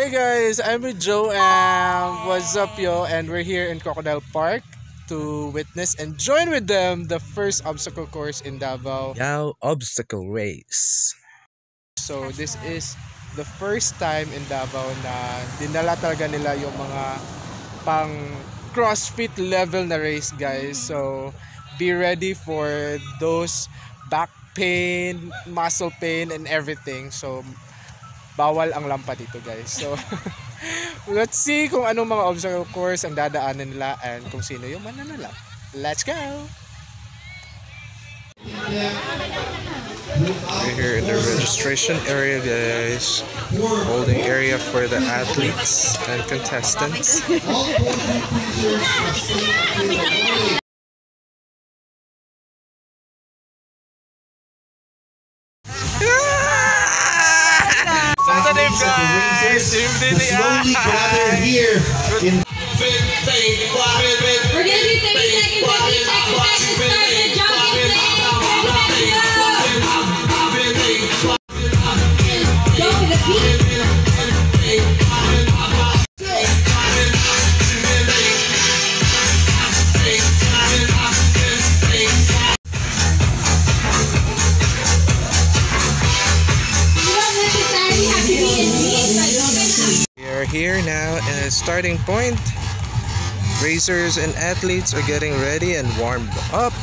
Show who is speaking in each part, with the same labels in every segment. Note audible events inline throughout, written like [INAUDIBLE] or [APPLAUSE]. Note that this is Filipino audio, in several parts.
Speaker 1: Hey guys, I'm with Joe and what's up yo and we're here in Crocodile Park to witness and join with them the first obstacle course in Davao.
Speaker 2: Yao Obstacle Race.
Speaker 1: So this is the first time in Davao na dinala talaga nila yung mga pang CrossFit level na race guys. So be ready for those back pain, muscle pain and everything. So bawal ang lampa dito guys. So [LAUGHS] let's see kung anong mga obstacle course ang dadaanan nila and kung sino yung mananala. Let's go!
Speaker 2: We're here in the registration area, guys. Holding area for the athletes and contestants. [LAUGHS]
Speaker 3: slowly gather here [LAUGHS] in
Speaker 2: starting point. Racers and athletes are getting ready and warmed up.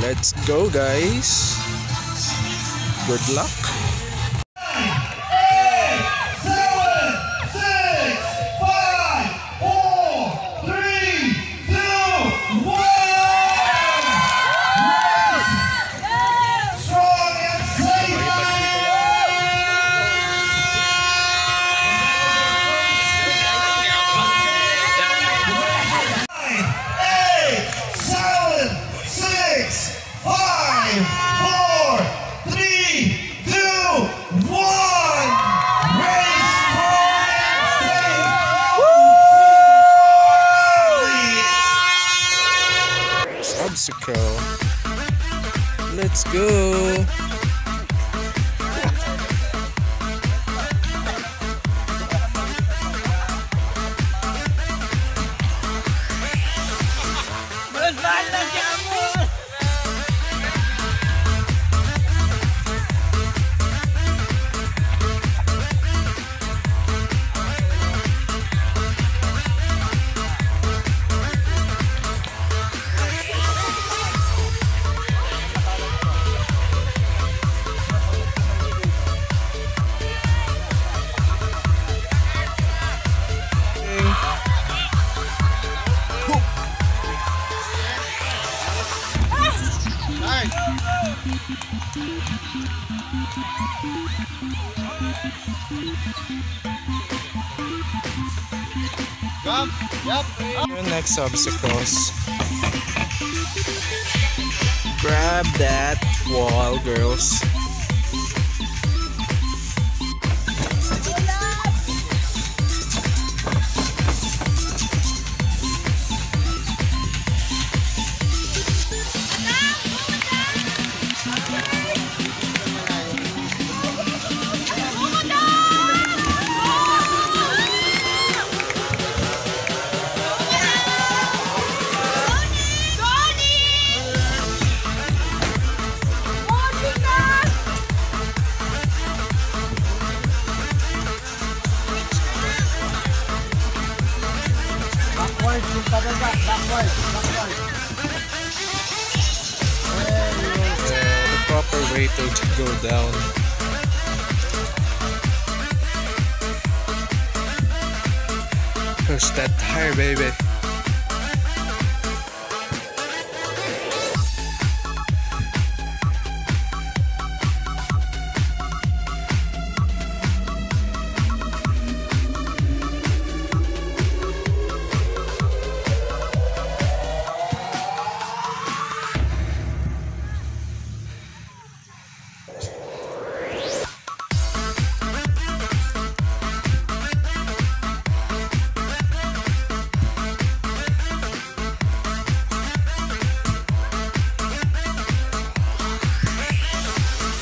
Speaker 2: Let's go, guys. Good luck. Let's go. subs. Grab that wall, girls.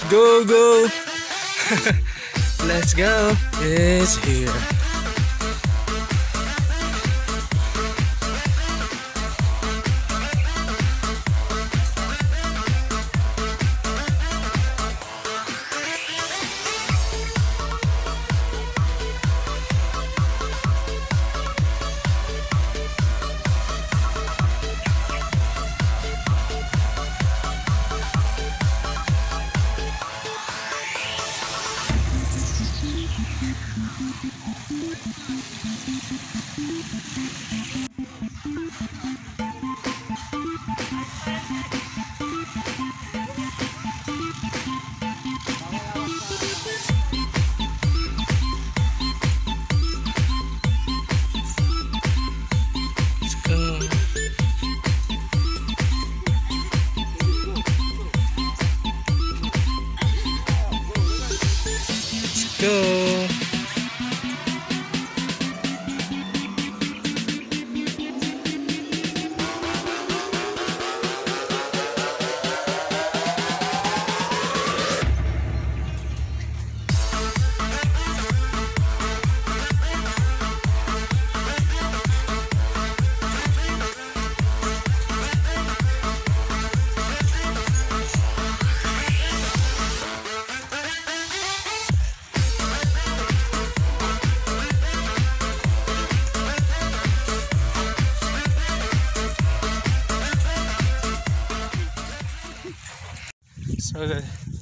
Speaker 2: Go, go! [LAUGHS]
Speaker 1: Let's go. Is here.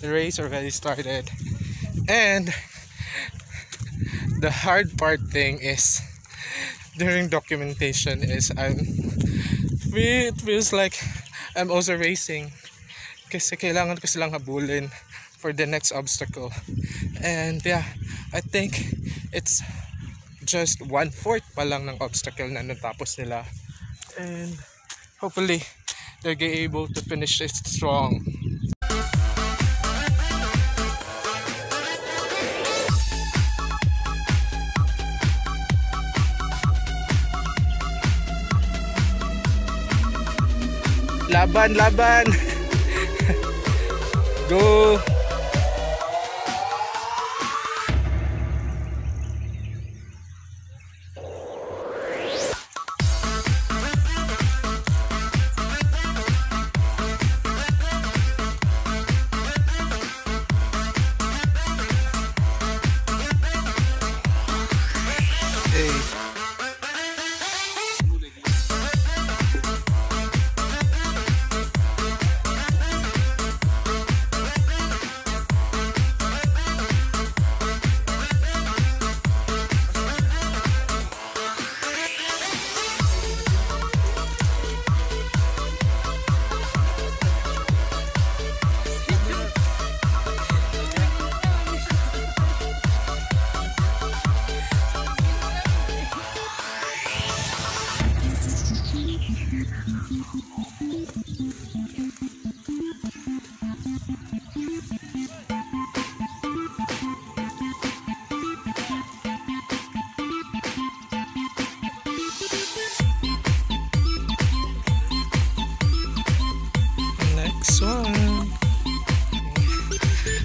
Speaker 1: The, race already started. And the hard part thing is during documentation is I'm it feels like I'm also racing kasi kailangan ko silang habulin for the next obstacle. And yeah, I think it's just one fourth pa lang ng obstacle na natapos nila. And hopefully they're able to finish it strong. Laban, laban! [LAUGHS] Go! Next one.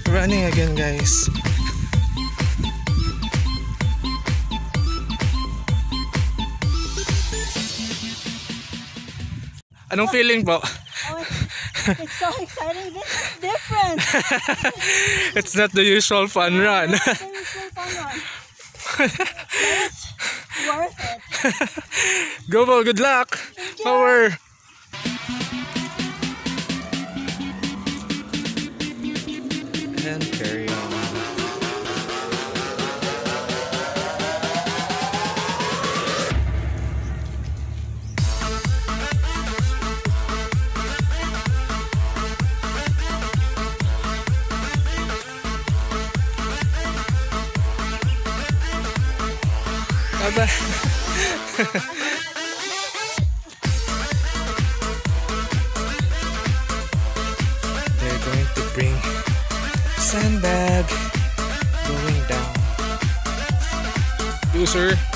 Speaker 1: Running again, guys. Anong feeling po?
Speaker 4: Oh, it's, so exciting. This is different. [LAUGHS]
Speaker 1: It's not the usual fun run.
Speaker 4: It's very so fun. [LAUGHS] But it's worth it.
Speaker 1: Go po, good luck. Power.
Speaker 5: producer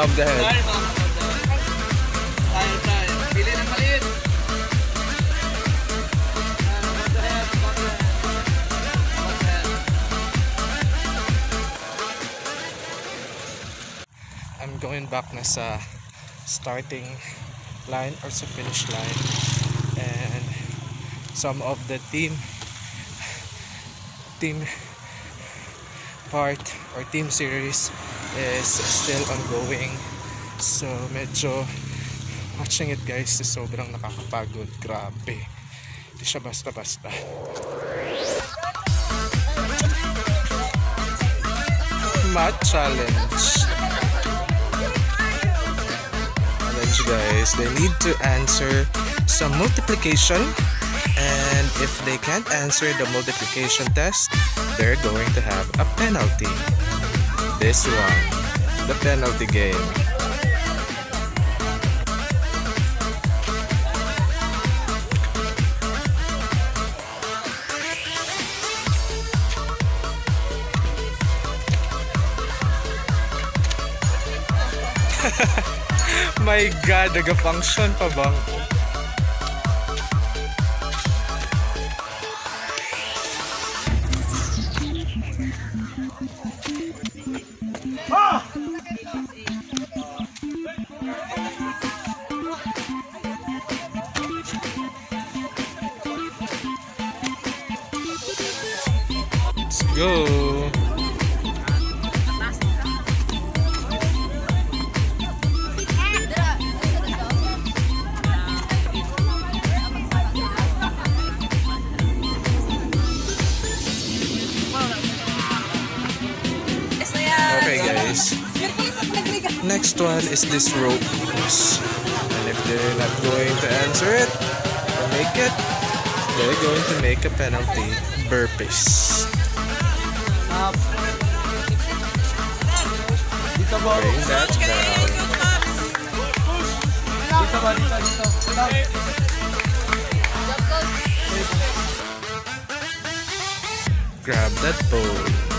Speaker 5: above the head. Pili ng maliit.
Speaker 1: I'm going back na sa starting line or sa finish line and some of the team team part or team series is still ongoing so medyo watching it guys is sobrang nakakapagod grabe hindi siya basta basta math challenge
Speaker 4: challenge guys. They need to answer
Speaker 1: some multiplication. And if they can't answer the multiplication test, they're going to have a penalty. This one, the penalty game. [LAUGHS] My God, nag-function pa bang? Next one is this rope. And if they're not going to answer it or make it, they're going to make a penalty burpees. Bring down. Grab that pole.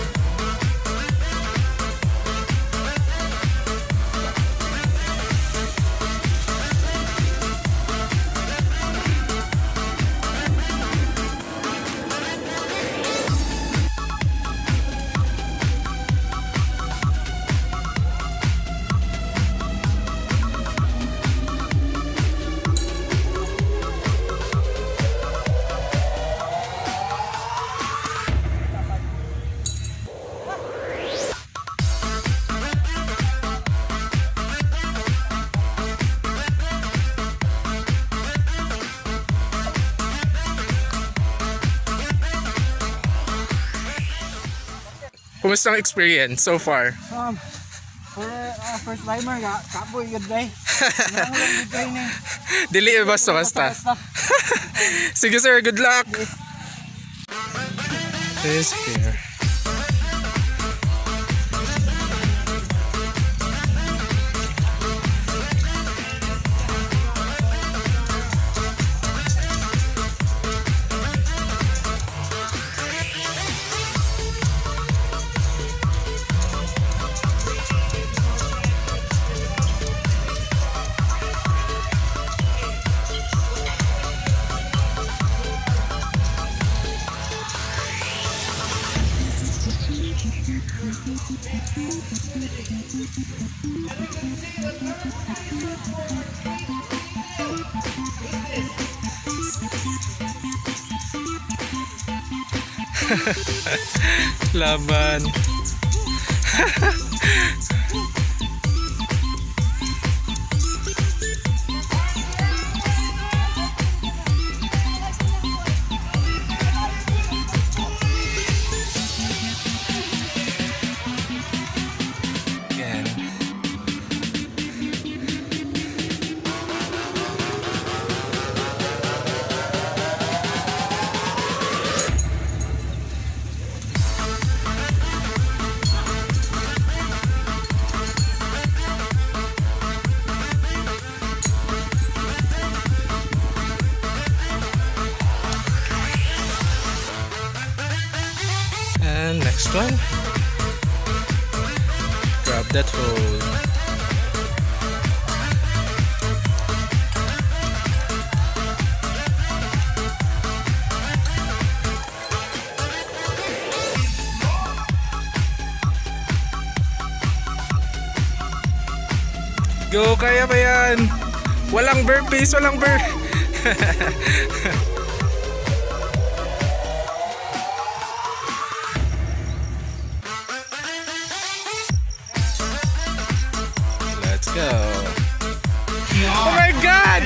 Speaker 6: Kumusta ang experience so far?
Speaker 5: Um, for uh, first timer nga, kapoy good day. [LAUGHS]
Speaker 6: Dili basta basta. [LAUGHS] Sige sir, good luck.
Speaker 1: Is
Speaker 6: Walang burpees, walang bur...
Speaker 1: Let's go.
Speaker 6: Oh my God!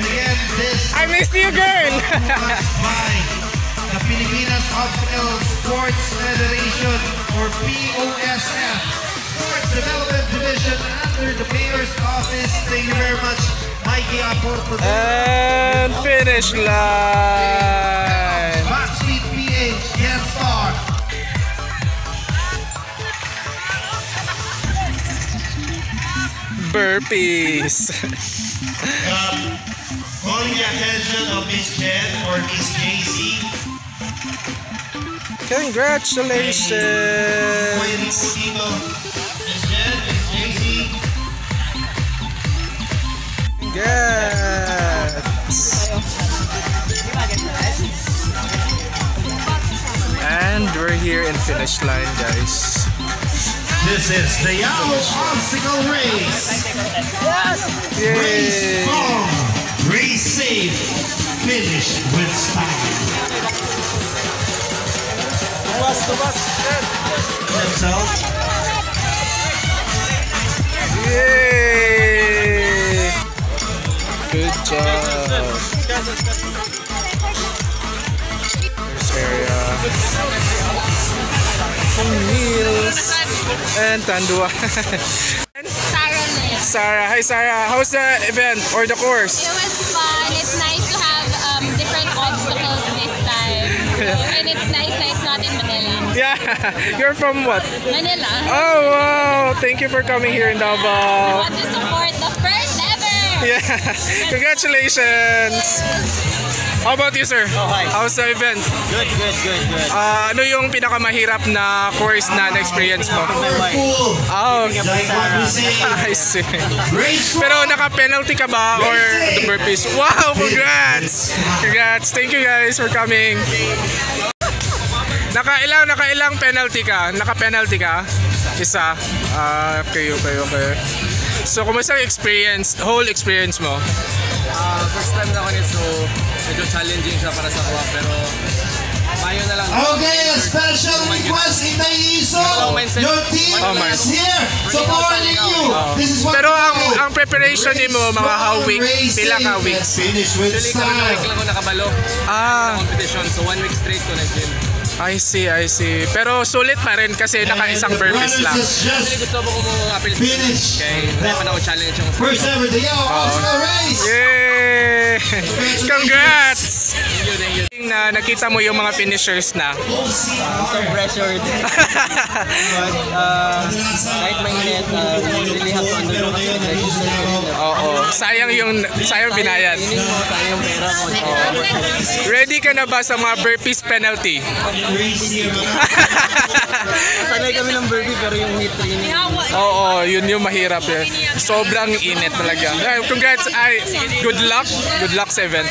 Speaker 6: I missed you, girl!
Speaker 2: the Pilipinas Obstacle Sports Federation or POSF Sports Development Division under the Mayor's Office. Thank you very much, Mikey Aporto.
Speaker 6: And
Speaker 1: finish line.
Speaker 2: Backstreet PH, guest star.
Speaker 1: Burpees.
Speaker 2: Um, calling the attention of Miss Jen or Miss JC.
Speaker 1: Congratulations. Congrats. And we're here in finish line, guys.
Speaker 2: This is the Yellow Obstacle Race. Race
Speaker 1: Yay!
Speaker 2: strong, race safe, finish with style. Themselves.
Speaker 1: Yay! This area. Meals. And Tandua.
Speaker 3: Sarah
Speaker 1: Sarah. Hi Sarah. How's the event or the course?
Speaker 3: It was fun. It's nice to have um, different obstacles this time. and it's nice that it's not in Manila.
Speaker 1: Yeah. [LAUGHS] You're from what?
Speaker 3: Manila.
Speaker 1: Oh wow. Thank you for coming here in Davao. Yeah. Congratulations. How about you, sir?
Speaker 5: Oh, hi.
Speaker 1: How's the event?
Speaker 5: Good, good, good, good.
Speaker 1: Ah, ano yung pinakamahirap na course na na-experience mo? Oh, [LAUGHS] I see. Pero naka-penalty ka ba or the burpees? Wow, congrats! Congrats. Thank you guys for coming. Nakailang, nakailang penalty ka? Naka-penalty ka? Isa. Ah, okay, okay, okay. So, kumusta yung experience, whole experience mo?
Speaker 5: Ah, first time na ako nito, so medyo challenging siya para sa kuha, pero mayo na lang.
Speaker 2: Okay, a special request in the
Speaker 5: mindset.
Speaker 2: Your team
Speaker 1: Oh,
Speaker 2: is here supporting you. This is what
Speaker 1: Pero ang ang preparation ni mo mga how week, pila ka weeks?
Speaker 2: Finish with
Speaker 5: Actually, karang week
Speaker 2: style.
Speaker 5: lang ako nakabalo
Speaker 1: Ah,
Speaker 5: competition, so one week straight ko nag-gym.
Speaker 1: I see, I see. Pero sulit pa rin kasi naka-isang burpees lang.
Speaker 5: Actually, gusto mo kung appeal
Speaker 2: Finish.
Speaker 5: Kay hindi pa na ako challenge yung
Speaker 2: first ever the Yellow Obstacle Race.
Speaker 1: Yay! [LAUGHS] Congrats!
Speaker 5: Thank you, thank you.
Speaker 1: Na nakita mo yung mga finishers na.
Speaker 5: So pressured. [LAUGHS] But uh, kahit mainit, uh, really have to undergo kasi
Speaker 1: Oo. Sayang yung sayang binayad.
Speaker 5: Sayang pera mo.
Speaker 1: Ready ka na ba sa mga burpees penalty?
Speaker 5: Sanay kami ng burpee pero yung HIIT training,
Speaker 1: Oo, yun yung mahirap eh. Sobrang init talaga. Congrats! Ay, good luck. Good luck sa event.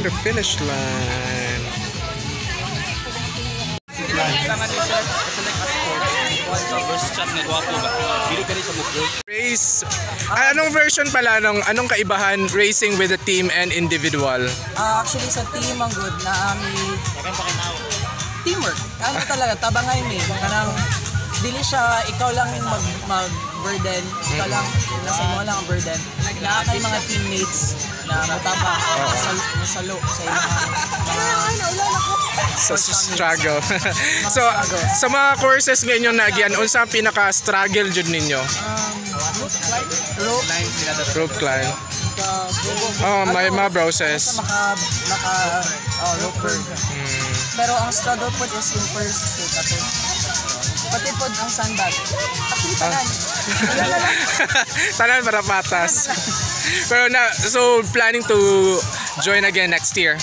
Speaker 1: In the finish line. Race. Ah, Anong version pala ng anong kaibahan racing with a team and individual?
Speaker 7: Ah, actually sa team ang good na ami teamwork. Ano talaga tabangay ni kanang dili siya ikaw lang yung mag mag burden, ikaw lang nasa mo lang ang burden. Na kay mga teammates na mutabang sa sa lo sa
Speaker 1: Sa struggle. [LAUGHS] so, sa mga courses ngayon nagyan, unsa ang pinaka-struggle jud ninyo?
Speaker 7: rope
Speaker 1: Rope climb. Oh, may mga
Speaker 7: sa
Speaker 1: browses.
Speaker 7: maka maka oh, roper. Pero ang struggle po is yung first kato. Pati po ang sandbag. Actually, tanan.
Speaker 1: Tanan [LAUGHS] para patas. [LAUGHS] Pero na, so planning to join again next year.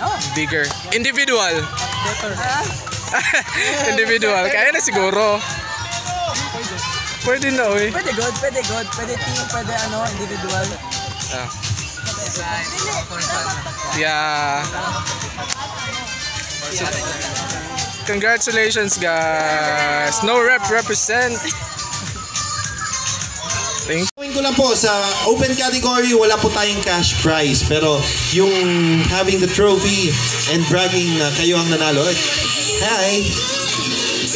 Speaker 7: Oh,
Speaker 1: Bigger. Individual.
Speaker 7: better. [LAUGHS]
Speaker 1: Individual. Kaya na siguro. Pwede na, oy.
Speaker 7: Pwede good, pwede good. Pwede team, pwede ano, individual.
Speaker 1: Ah. Yeah. Congratulations, guys. No rep represent. Thank
Speaker 2: Gawin ko lang po, sa open category, wala po tayong cash prize. Pero yung having the trophy and bragging na kayo ang nanalo. Hi!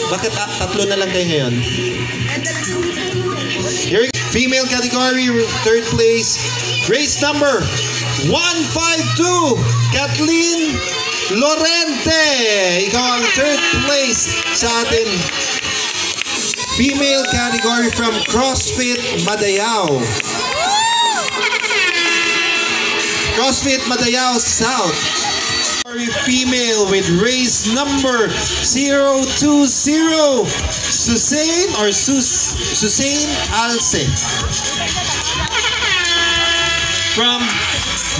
Speaker 2: Bakit ah, tatlo na lang kayo ngayon? Here, female category, third place. Race number 152, Kathleen Lorente. Ikaw ang third place sa atin Female category from CrossFit Madayao. CrossFit Madayao South. Female with race number 020. Susain or Sus Susain Alce. From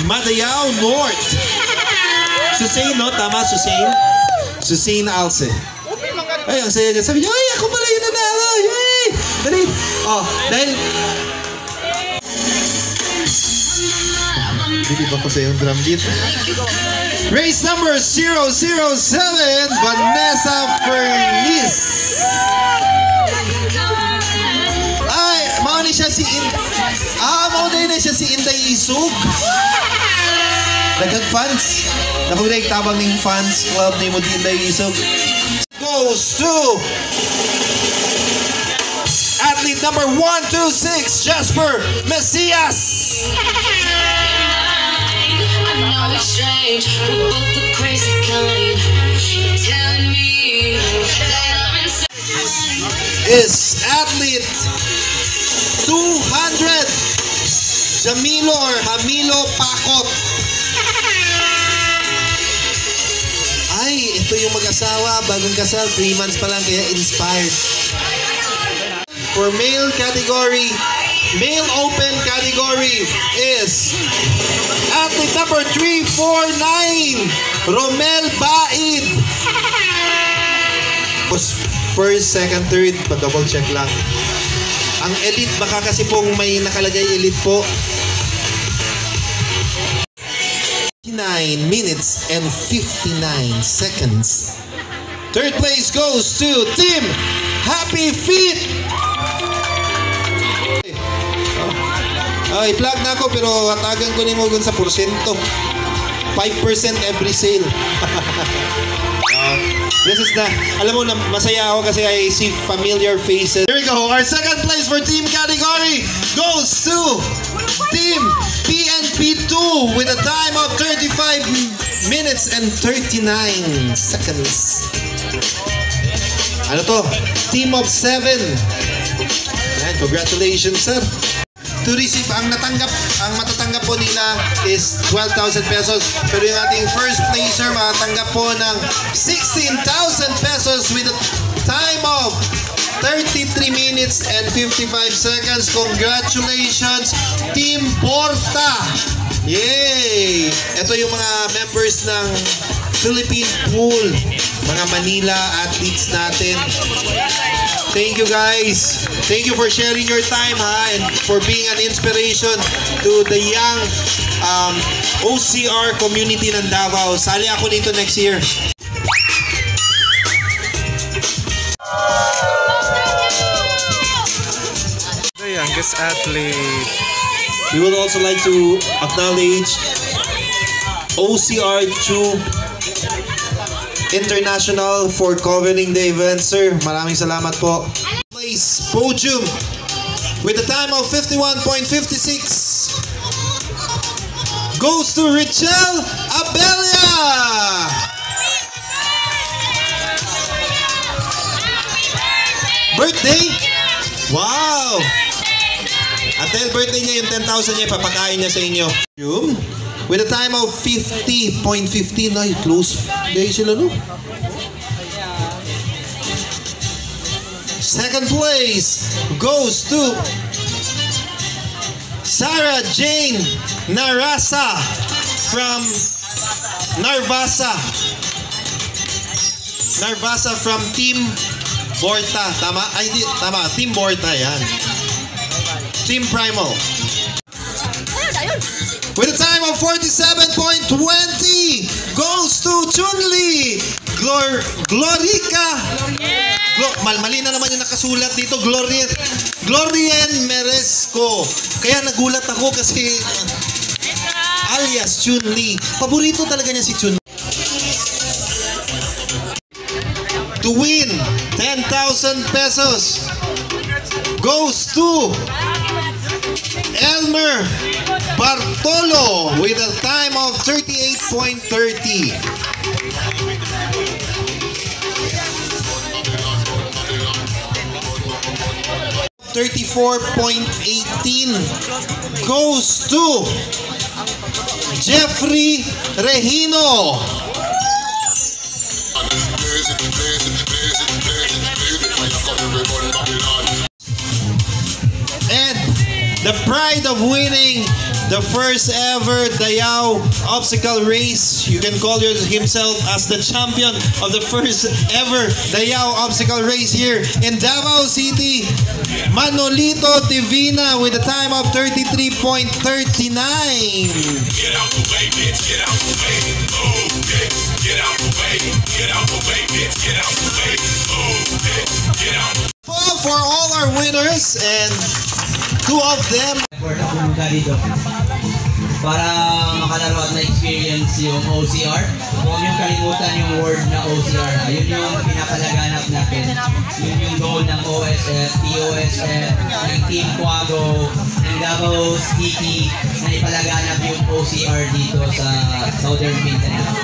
Speaker 2: Madayao North. Susain, no? Tama, Susain? Susain Alce. Ay, ang saya niya. Sabi niya, ay, ako pala yung nanalo. Yay! Dali. Oh, dahil... Bili ba ko sa yung drum beat? Race number 007, Vanessa Fernis. Ay, mauni siya si In... Ah, mauni na siya si Inday Isug. Daghang fans. Nakulig tabang ning fans club ni mo di Inday Isug goes to athlete number 126, Jasper Messias.
Speaker 3: I know it's strange, we're both the crazy kind. You're telling me that I'm insane.
Speaker 2: Is athlete 200, Jamilo or Hamilo Pakot. Ito yung mag-asawa, bagong kasal, 3 months pa lang, kaya inspired. For male category, male open category is athlete number 349, Romel Baid. First, second, third, pa-double check lang. Ang elite, baka kasi pong may nakalagay elite po. 59 minutes and 59 seconds. Third place goes to Team Happy Feet. Ay, plug na ako pero hatagan ko ni mo gun sa porsyento. 5% every sale. Ah, [LAUGHS] this is the, alam mo na masaya ako kasi I see familiar faces. Here we go. Our second place for team category 35 minutes and 39 seconds. Ano to? Team of 7. Ayan, congratulations, sir. To receive, ang natanggap, ang matatanggap po nila is 12,000 pesos. Pero yung ating first placer, matatanggap po ng 16,000 pesos with a time of 33 minutes and 55 seconds. Congratulations, Team Porta! Yay! Ito yung mga members ng Philippine Pool, mga Manila athletes natin. Thank you guys. Thank you for sharing your time ha and for being an inspiration to the young um, OCR community ng Davao. Sali ako dito next year.
Speaker 4: The youngest athlete.
Speaker 2: We would also like to acknowledge OCR Tube International for covering the event. Sir, maraming salamat po. Place podium with a time of 51.56 goes to Richel Abelia. Birthday? Wow! At dahil birthday niya, yung 10,000 niya, papakain niya sa inyo. With a time of 50.15, ay, close day sila, no? Second place goes to Sarah Jane Narasa from Narvasa. Narvasa from Team Borta. Tama? Ay, di, tama. Team Borta, yan. Team Primal. With a time of 47.20 goes to Chunli Glor Glorica. Glo mal mali na naman yung nakasulat dito. Glorien Glorien Meresco. Kaya nagulat ako kasi uh, alias Chunli. Paborito talaga niya si Chun. To win 10,000 pesos goes to Elmer Bartolo with a time of 38.30. Thirty-four point eighteen goes to Jeffrey Regino. The pride of winning the first ever Dayao obstacle race. You can call himself as the champion of the first ever Dayao obstacle race here in Davao City. Manolito Divina with a time of 33.39. Well, for all our winners and two of them
Speaker 8: para makalaro at na-experience yung OCR. Huwag niyong kalimutan yung word na OCR. Yun yung pinapalaganap natin. Yun yung goal ng OSF, TOSF, ng Team Quago, ng Davao City na ipalaganap yung OCR dito sa Southern Mindanao.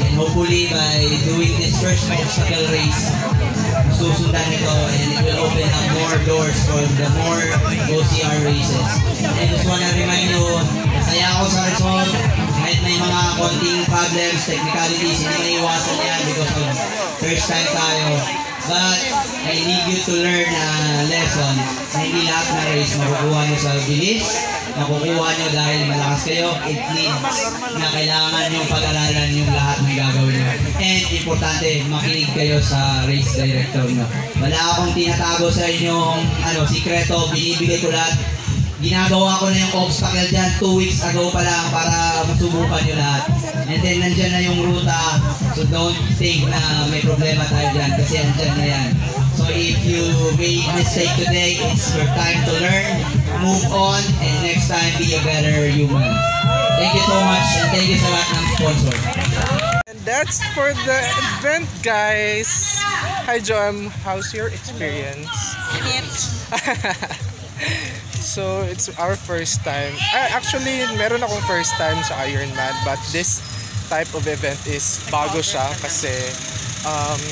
Speaker 8: And hopefully by doing this first obstacle race, susundan nito and it will open up more doors for the more OCR races. And just wanna remind you, masaya ako sa result. May mga konting problems, technicalities, hindi may iwasan yan because of first time tayo. But I need you to learn a lesson na hindi lahat na race makukuha nyo sa bilis, makukuha nyo dahil malakas kayo. It needs na kailangan yung pag-aralan yung lahat ng gagawin nyo. And importante, makinig kayo sa race director nyo. Wala akong tinatago sa inyong ano, sikreto, binibigay ko lahat ginagawa ko na yung obstacle dyan two weeks ago pa lang para masubukan nyo lahat. And then nandyan na yung ruta. So don't think na may problema tayo dyan kasi andyan na yan. So if you made mistake today, it's your time to learn, move on, and next time be a better human. Thank you so much and thank you sa lahat ng sponsor.
Speaker 1: And that's for the event, guys. Hi, Joam. How's your experience? [LAUGHS] so, it's our first time. Ah, actually, meron akong first time sa Ironman, but this type of event is bago siya kasi um,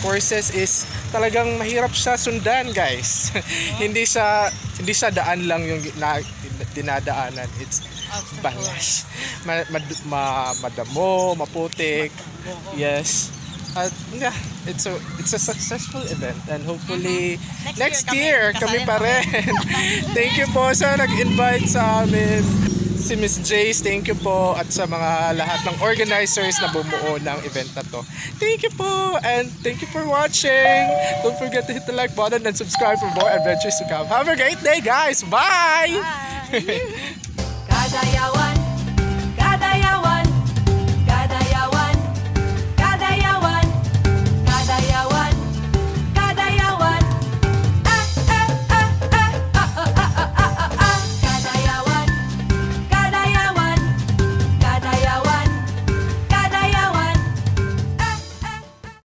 Speaker 1: courses is talagang mahirap siya sundan, guys. [LAUGHS] hindi siya hindi siya daan lang yung na, dinadaanan. It's balas. Ma, mad- ma- madamo, maputik. Yes. At yeah, it's a it's a successful event and hopefully next, year kami, pa rin. [LAUGHS] thank you po sa nag-invite sa amin. Si Miss Jace, thank you po at sa mga lahat ng organizers na bumuo ng event na to. Thank you po and thank you for watching. Don't forget to hit the like button and subscribe for more adventures to come. Have a great day guys. Bye. [LAUGHS]
Speaker 9: Yaw